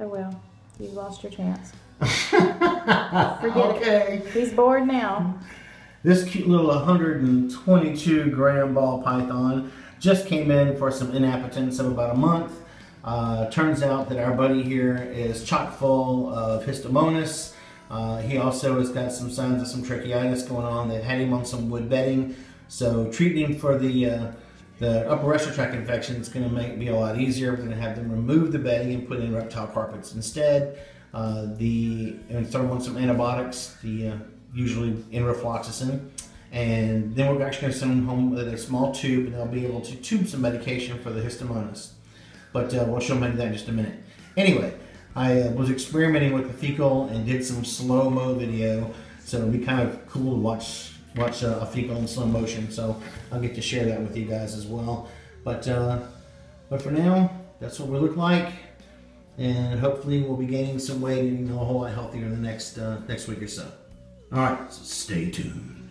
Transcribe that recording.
Oh well, you've lost your chance. Forget okay. it. He's bored now. This cute little 122 gram ball python just came in for some inappetence of about a month. Uh, turns out that our buddy here is chock full of histomonas. Uh, he also has got some signs of some tracheitis going on. They've had him on some wood bedding. So treating for the uh, the upper respiratory tract infection is going to make be a lot easier. We're going to have them remove the bedding and put in reptile carpets instead. Uh, the and throw on some antibiotics, the uh, usually enrofloxacin, and then we're actually going to send them home with a small tube, and they'll be able to tube some medication for the histomonas. But uh, we'll show them that in just a minute. Anyway, I uh, was experimenting with the fecal and did some slow mo video, so it'll be kind of cool to watch watch uh, a fecal in slow motion. So I'll get to share that with you guys as well. But uh, but for now, that's what we look like and hopefully we'll be gaining some weight and a whole lot healthier in the next uh, next week or so. All right, so stay tuned.